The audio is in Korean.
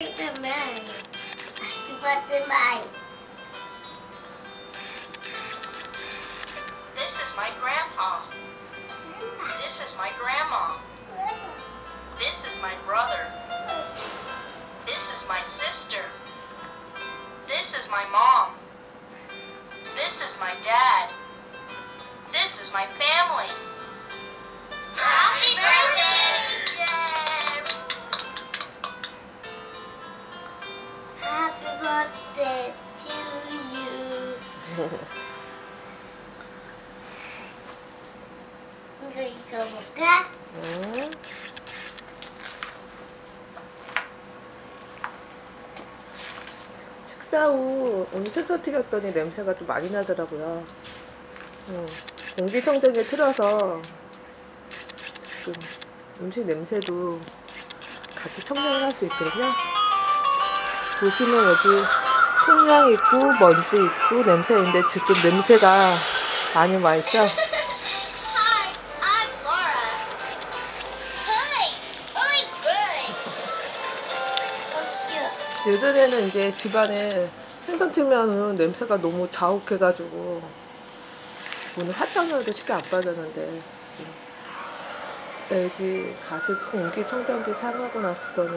This is my grandpa. This is my grandma. This is my brother. This is my sister. This is my mom. This is my dad. This is my family. Birthday to you. 이거? 응. 식사 후 오늘 세서 튀겼더니 냄새가 또 많이 나더라고요. 응. 공기청정기 틀어서 지금 음식 냄새도 같이 청정을 할 수 있거든요. 보시면 여기 풍량 있고 먼지 있고 냄새 있는데 지금 냄새가 많이 와 있죠? 예전에는 이제 집안에 생선 튀면은 냄새가 너무 자욱해가지고 오늘 화천열도 쉽게 안 빠졌는데 LG 가습 공기청정기 사용하고 나서는